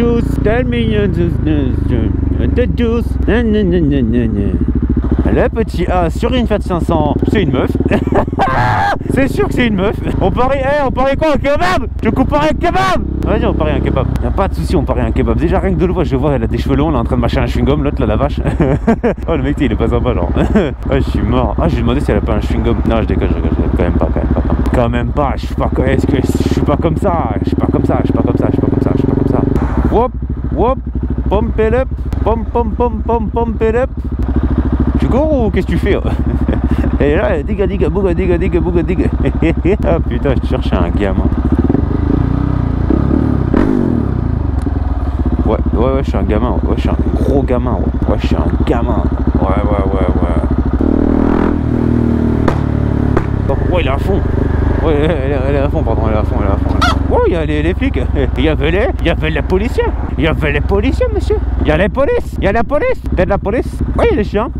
Tell me. Le petit A sur une Fiat 500, c'est une meuf. c'est sûr que c'est une meuf. On parie, eh, on parie quoi Un kebab? Je coupe un kebab Vas-y, on parie un kebab. Y'a pas de souci, on parie un kebab. Déjà, rien que de le voir, je vois, elle a des cheveux longs, elle est en train de mâcher un chewing-gum, l'autre là, la vache. oh, le mec, il est pas sympa, genre. oh, je suis mort. Ah, je lui ai demandé si elle a pas un chewing-gum. Non, je déconne, je déconne. Quand même pas, quand même pas. Quand même pas, je suis pas, est-ce que je suis pas comme ça Je suis pas comme ça, je suis pas comme ça, je suis pas comme ça, je suis pas Wop, wop, pom up, pom pom pom pom pom up. Tu cours ou qu'est-ce que tu fais Et là, diga diga bouga diga diga bouga diga. ah putain, je cherchais un gamin. Ouais, ouais, ouais, je suis un gamin. Ouais, je suis un gros gamin. Ouais, je suis un gamin. Ouais, ouais, ouais, ouais. Oh, ouais, il est à fond. Ouais, elle, est à fond, pardon, elle est à fond, elle est à fond. Oh, il y a les, les flics. Il y avait les, il y avait les policiers. Il y avait les policiers, monsieur. Il y a les polices. Il y a la police. T'es de la police. Oui, les chiens.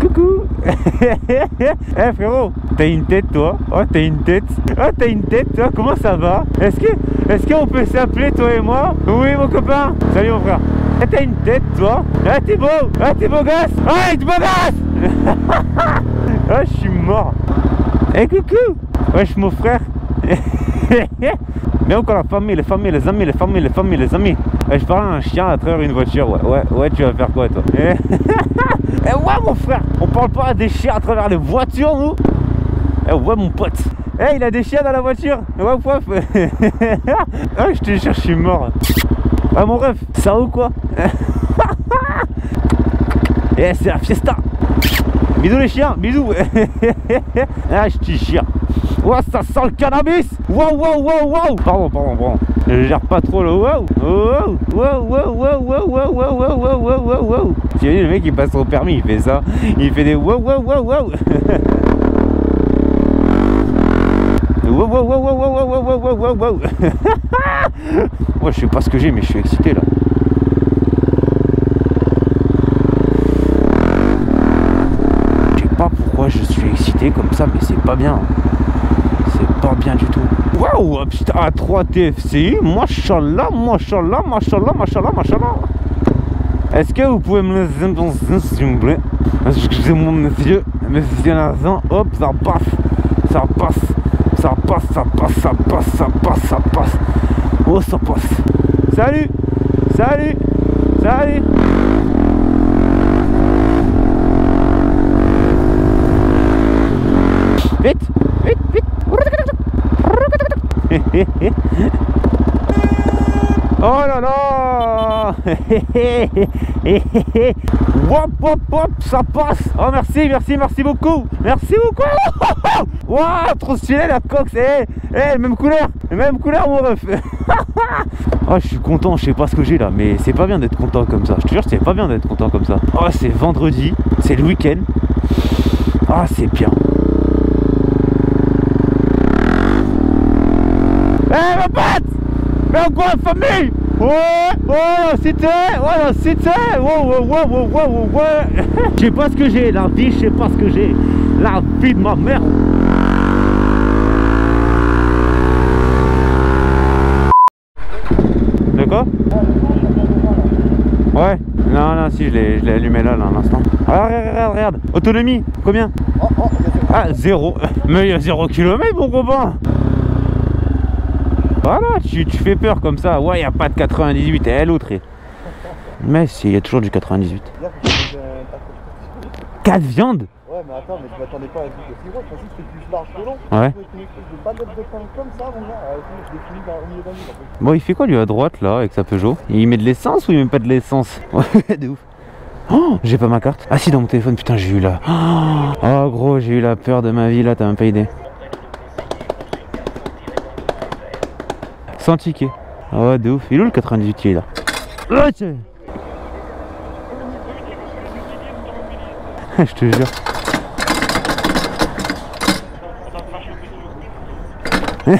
Coucou. Eh frérot, t'as une tête toi? Oh t'as une tête Oh t'as une tête toi? Comment ça va? Est-ce que est-ce qu'on peut s'appeler toi et moi? Oui mon copain Salut mon frère eh, T'as une tête toi? Ah t'es beau Ah t'es beau gosse Ah t'es beau gosse Ah je suis mort Eh coucou Wesh mon frère Mais encore la famille, les familles, les amis, les familles, les familles, les amis. Eh, je parle à un chien à travers une voiture, ouais, ouais, ouais, tu vas faire quoi toi? Eh ouais mon frère, on parle pas à des chiens à travers les voitures nous. Eh ouais mon pote. Eh il a des chiens dans la voiture. Ouais poif Ah je te jure je suis mort. Ah mon ref, ça ou quoi? Eh c'est la fiesta. Bisous les chiens, bisous. Ah je te jure Ouah, ça sent le cannabis Wow, wow, wow, wow Pardon, pardon, pardon. Je gère pas trop le wow, wow, wow, wow, wow, wow, wow, wow, wow, wow, wow. Tu vois, le mec, il passe au permis, il fait ça. Il fait des wow, wow, wow. Wow, wow, wow, wow, wow, wow, wow, wow, wow, wow. Moi, je sais pas ce que j'ai, mais je suis excité, là. Je sais pas pourquoi je suis excité comme ça, mais c'est pas bien pas bien du tout. Waouh, putain, A3 TFCI, machallah, machallah, machallah, machallah, machallah. Est-ce que vous pouvez me laisser un peu, s'il vous plaît? Excusez-moi, monsieur, monsieur Nazan, hop, ça passe, ça passe, ça passe, ça passe, ça passe, ça passe, ça passe. Oh, ça passe. Salut, salut, salut. Vite. oh là là. Wop wop wop ça passe. Oh merci merci merci beaucoup. Merci beaucoup. Waouh trop stylé la coque c'est eh, même couleur même couleur mon ref. Oh je suis content je sais pas ce que j'ai là mais c'est pas bien d'être content comme ça. Je te jure c'est pas bien d'être content comme ça. Oh c'est vendredi c'est le week-end. Ah c'est bien Eh ma pote Mais encore la famille? Ouais, oh ouais la cité, ouais ouais ouais ouais ouais ouais Je sais pas ce que j'ai, la vie je sais pas ce que j'ai. La vie de ma mère. De quoi? Ouais, non non si je l'ai allumé là, là à l'instant ah, Regarde, regarde, regarde, autonomie, combien? Ah, zéro. Mais il y a zéro kilomètre mon copain voilà, tu, fais peur comme ça. Ouais, il n'y a pas de 98. Et l'autre est... Mais si, il y a toujours du 98. 4 viandes? Ouais, mais attends, mais je m'attendais pas à un truc aussi gros. Je que c'était plus large que long. Ouais. De pain comme ça, au milieu d'un Bon, il fait quoi lui à droite là avec sa Peugeot? Il met de l'essence ou il met pas de l'essence? Ouais, de ouf. Oh, j'ai pas ma carte. Ah si, dans mon téléphone, putain, j'ai eu la. Oh, gros, j'ai eu la peur de ma vie là, t'as même pas idée. Sans ticket. Ah ouais, de ouf. Il est où le 98 il est là ah, Je te jure.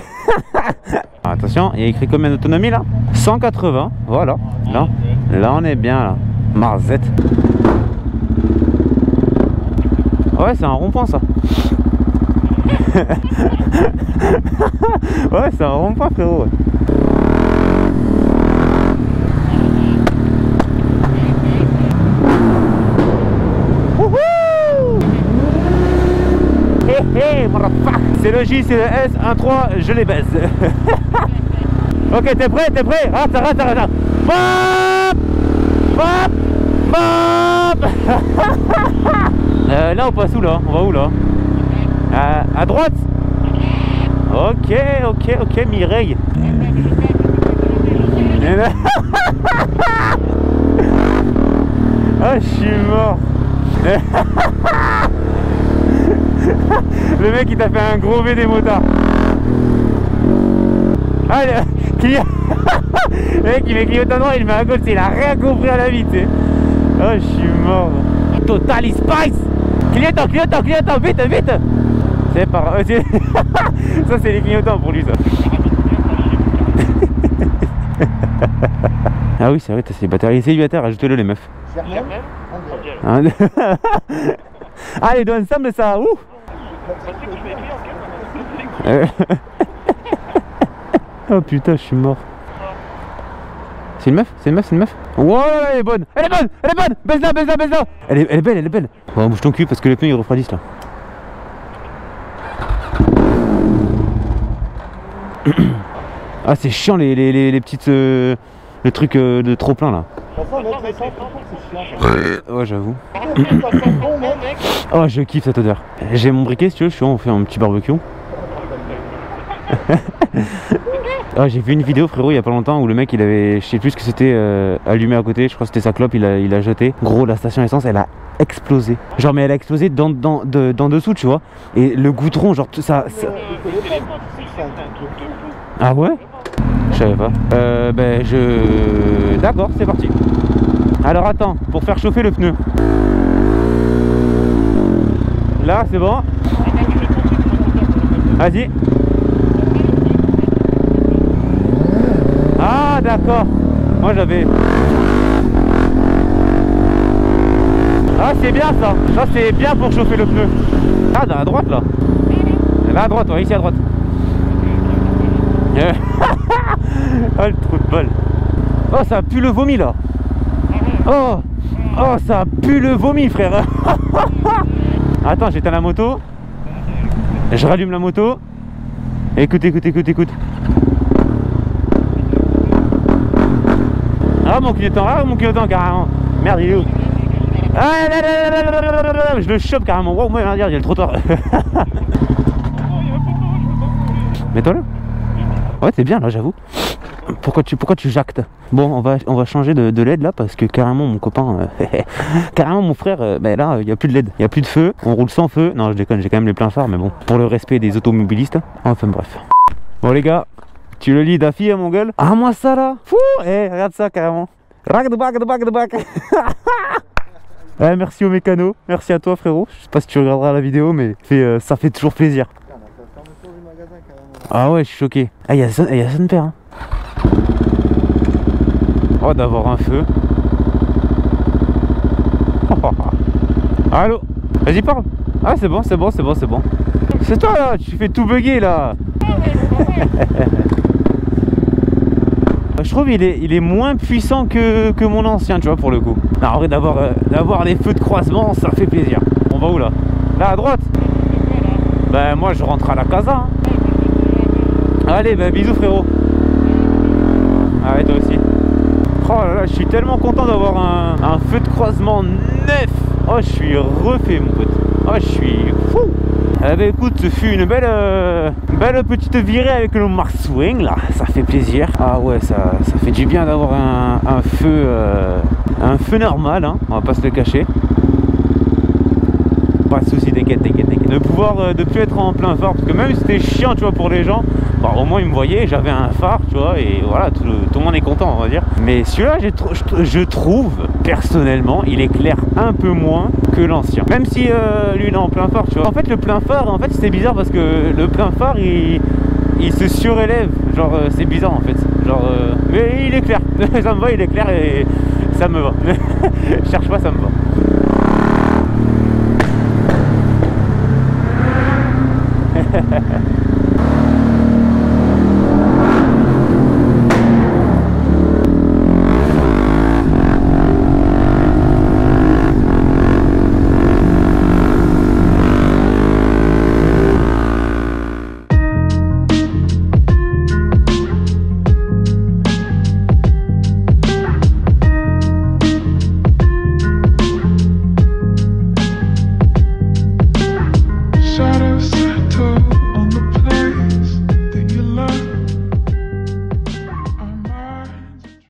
Attention, il y a écrit combien d'autonomie là 180, voilà. Là, là on est bien là. Marzette. Ouais, c'est un rond-point ça. ouais, c'est un rond-point frérot. C'est le J, c'est le S, 1, 3, je les baise. ok, t'es prêt, t'es prêt? Rate, rate, rate. Bop Bop Bop euh, Là, on passe où là? On va où là? À, à droite? Ok, ok, ok, Mireille. ah, je suis mort. Le mec il t'a fait un gros V des motards. Allez, client. Le mec il met clignotant droit, il met à gauche, il a rien compris à la vie, tu sais. Oh, je suis mort. Total Spice Clignotant, clignotant, clignotant, vite, vite C'est par... ça c'est les clignotants pour lui ça. ah oui c'est vrai, t'as célibataire. Les célibataires, ajoutez-le les meufs. Hein Allez, donne ensemble ça, ouh Euh. Oh putain, je suis mort. C'est une meuf C'est une meuf C'est une meuf Wow, elle est bonne Elle est bonne Elle est bonne Baise-la, baise-la, baise-la elle est, elle est belle, elle est belle Bon, bouge ton cul parce que les pneus ils refroidissent là. Ah, c'est chiant les, les, les, les petites. euh, le truc euh, de trop plein là. Ouais, j'avoue. Oh, je kiffe cette odeur. J'ai mon briquet si tu veux, je suis on fait un petit barbecue. Ah, j'ai vu une vidéo frérot il y a pas longtemps où le mec il avait, je sais plus ce que c'était, euh, allumé à côté, je crois que c'était sa clope, il a, il a jeté. Gros, la station essence elle a explosé. Genre, mais elle a explosé dans, dans, de- dans dessous, tu vois. Et le goudron, genre, tout ça. ça- fou. Ah ouais? Je savais pas. Euh, ben je. D'accord, c'est parti. Alors attends, pour faire chauffer le pneu. Là, c'est bon. Vas-y. Ah d'accord. Moi j'avais. Ah c'est bien ça. Ça c'est bien pour chauffer le pneu. Ah dans la droite là. Là à droite, ouais, ici à droite. Ah le trou de balle. Oh ça pue le vomi là. Oh Oh ça pue le vomi frère. Attends j'éteins la moto. Je rallume la moto. Écoute écoute écoute écoute. Ah mon clignotant Ah mon clignotant carrément. Merde il est où? Je le chope carrément. Wow merde il y a le trottoir. Mets-toi là. Ouais c'est bien là j'avoue. Pourquoi tu, pourquoi tu jactes Bon, on va, on va changer de, de LED là parce que carrément mon copain, euh, carrément mon frère, euh, ben là il n'y a plus de LED, il n'y a plus de feu, on roule sans feu. Non, je déconne, j'ai quand même les pleins phares, mais bon, pour le respect des automobilistes. Enfin bref. Bon les gars, tu le lis d'affi à mon gueule Ah moi ça là Fou Eh, regarde ça carrément. Rack de bac de bac de bac. Ouais, merci au mécano, merci à toi frérot. Je sais pas si tu regarderas la vidéo, mais fait, euh, ça fait toujours plaisir. Putain, on a fait la fermeture du magasin carrément. Ah ouais, je suis choqué. Ah, il y a y a. Hein. Oh, d'avoir un feu. Allô? Vas-y, parle. Ah, c'est bon, c'est bon, c'est bon, c'est bon. C'est toi là, tu fais tout bugger là. Je trouve il est, il est moins puissant que, que mon ancien, tu vois, pour le coup. Non, en vrai, d'avoir euh, d'avoir les feux de croisement, ça fait plaisir. On va où là? Là, à droite? Ben, moi, je rentre à la casa. hein. Allez, ben bisous frérot. Ah ouais, toi aussi. Oh là là, je suis tellement content d'avoir un, un feu de croisement neuf. Oh, je suis refait, mon pote. Oh, je suis fou. Eh ben écoute, ce fut une belle, euh, belle petite virée avec le Mars Swing là, ça fait plaisir. Ah ouais, ça, ça fait du bien d'avoir un, un feu, euh, un feu normal, hein, on va pas se le cacher. Pas de soucis, t'inquiète, t'inquiète, t'inquiète. De pouvoir euh, de plus être en plein phare, parce que même si c'était chiant, tu vois, pour les gens, bah, au moins ils me voyaient, j'avais un phare, tu vois, et voilà, tout, le- monde est content, on va dire. Mais celui-là, je, je trouve, personnellement, il éclaire un peu moins que l'ancien. Même si euh, lui, il est en plein phare, tu vois. En fait, le plein phare, en fait, c'était bizarre parce que le plein phare, il, se surélève. Genre, euh, c'est bizarre en fait. Genre, mais il éclaire. ça me va, il éclaire et ça me va. Cherche pas, ça me va.